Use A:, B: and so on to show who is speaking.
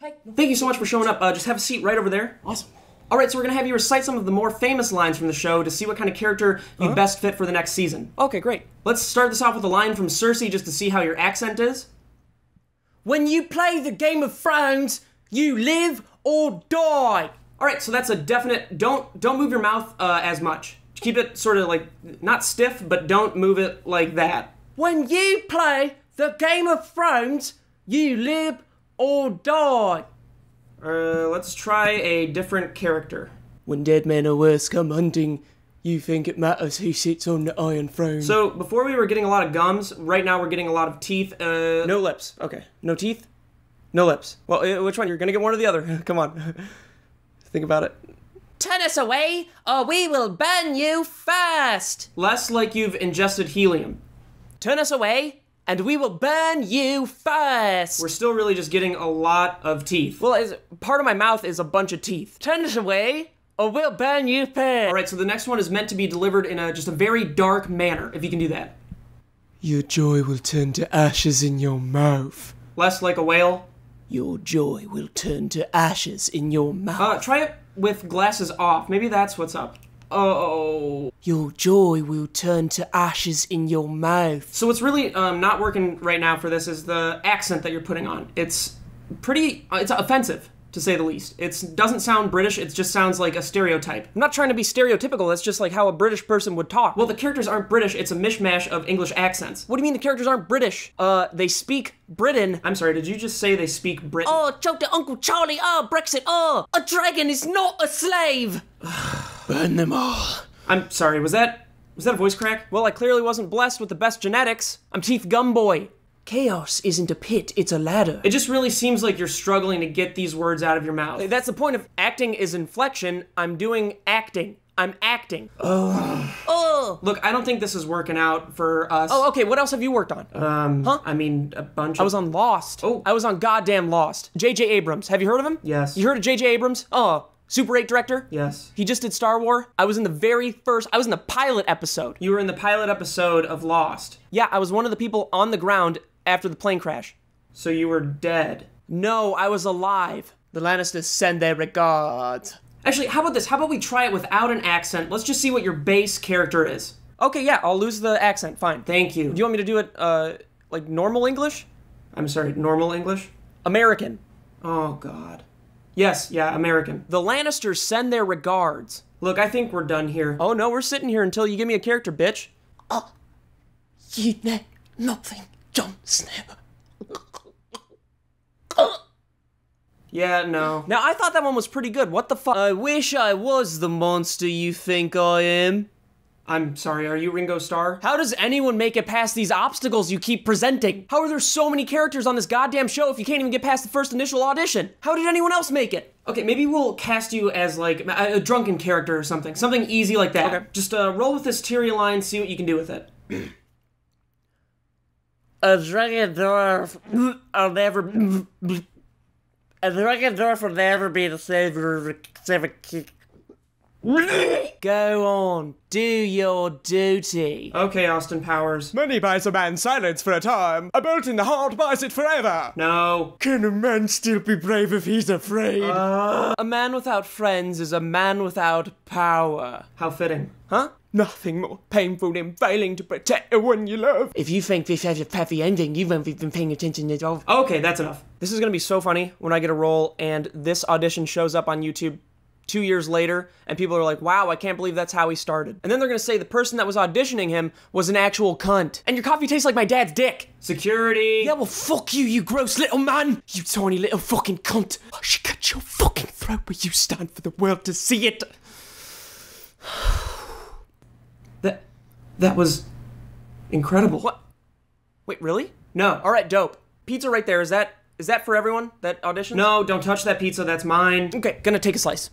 A: Hey.
B: Thank you so much for showing up. Uh, just have a seat right over there.
A: Awesome.
B: All right, so we're gonna have you recite some of the more famous lines from the show to see what kind of character you'd best fit for the next season.
A: Okay, great.
B: Let's start this off with a line from Cersei just to see how your accent is.
A: When you play the Game of Thrones, you live or die.
B: All right, so that's a definite. Don't don't move your mouth uh, as much. Keep it sort of like not stiff, but don't move it like that.
A: When you play the Game of Thrones, you live or dog!
B: Uh, let's try a different character.
A: When dead men or worse come hunting, you think it matters who sits on the Iron Throne.
B: So before we were getting a lot of gums. Right now we're getting a lot of teeth. Uh,
A: no lips. Okay. No teeth. No lips.
B: Well, uh, which one? You're gonna get one or the other. Come on. Think about it.
A: Turn us away, or we will burn you first.
B: Less like you've ingested helium.
A: Turn us away, and we will burn you first.
B: We're still really just getting a lot of teeth.
A: well, is, part of my mouth is a bunch of teeth. Turn it away, or we'll burn you first.
B: All right, so the next one is meant to be delivered in a just a very dark manner. If you can do that.
A: Your joy will turn to ashes in your mouth.
B: Less like a whale.
A: Your joy will turn to ashes in your mouth.
B: Uh, try it with glasses off. Maybe that's what's up. Oh.
A: your joy will turn to ashes in your mouth.
B: So what's really um, not working right now for this is the accent that you're putting on. It's pretty. Uh, it's offensive to say the least. It doesn't sound British. It just sounds like a stereotype.
A: I'm not trying to be stereotypical, that's just like how a British person would talk.
B: Well, the characters aren't British. It's a mishmash of English accents.
A: what do you mean the characters aren't British? Uh, they speak Britain.
B: I'm sorry. Did you just say they speak Britain?
A: Oh, joke to Uncle Charlie. Oh, Brexit. Oh, a dragon is not a slave. Burn them all.
B: I'm sorry. Was that was that a voice crack?
A: Well, I clearly wasn't blessed with the best genetics. I'm Teeth Gumboy. Chaos isn't a pit, it's a ladder.
B: It just really seems like you're struggling to get these words out of your mouth.
A: That's the point of acting is inflection. I'm doing acting. I'm acting. Oh. oh.
B: Look, I don't think this is working out for us.
A: Oh, okay. What else have you worked on?
B: um, huh? I mean, a bunch. Of,
A: I was on Lost.
B: Oh.
A: I was on goddamn Lost. J.J. Abrams. Have you heard of him?
B: Yes.
A: You heard of J.J. Abrams? Oh, Super 8 director?
B: Yes.
A: He just did Star Wars. I was in the very first, I was in the pilot episode.
B: You were in the pilot episode of Lost,
A: Yeah, I was one of the people on the ground after the plane crash.
B: so you were dead.
A: No, I was alive. The Lannisters send their regards.
B: Actually, how about this? How about we try it without an accent? Let's just see what your base character is.
A: Okay, yeah, I'll lose the accent. Fine.
B: Thank you.
A: Do you want me to do it, uh, like normal English?
B: I'm sorry, normal English?
A: American.
B: Oh, God. Yes, yeah, American.
A: The Lannisters send their regards.
B: Look, I think we're done here.
A: Oh no, we're sitting here until you give me a character, bitch. Oh, you know nothing, Jon Snow.
B: Yeah, no.
A: Now I thought that one was pretty good. What the fuck? I wish I was the monster you think I am.
B: I'm sorry, are you Ringo Starr?
A: How does anyone make it past these obstacles you keep presenting? How are there so many characters on this goddamn show if you can't even get past the first initial audition? How did anyone else make it?
B: Okay, maybe we'll cast you as like a, a drunken character or something. Something easy like that.
A: Okay.
B: Just uh, roll with this Tyrion line, see what you can do with it.
A: A dragon dwarf will never. A dragon dwarf will never be the savior of the seven king. Go on, do your duty.
B: Okay, Austin Powers.
C: Money buys a man silence for a time. A bolt in the heart buys it forever.
B: No.
C: Can a man still be brave if he's afraid? Uh.
A: A man without friends is a man without power.
B: How fitting.
A: Huh?
C: Nothing more painful than failing to protect the one you love.
A: If you think this has a happy ending, you won't have been paying attention at all.
B: Okay, that's enough.
A: This is gonna be so funny when I get a role and this audition shows up on YouTube two years later and people are like, wow, I can't believe that's how he started. And then they're gonna say the person that was auditioning him was an actual cunt. And your coffee tastes like my dad's dick.
B: Security.
A: Yeah, well, fuck you, you gross little man. You tiny little fucking cunt. I should cut your fucking throat where you stand for the world to see it.
B: That that was incredible.
A: What? Wait, really?
B: No.
A: All right, dope. Pizza right there. Is that is that for everyone that auditions?
B: No, don't touch that pizza. That's mine.
A: Okay, gonna take a slice.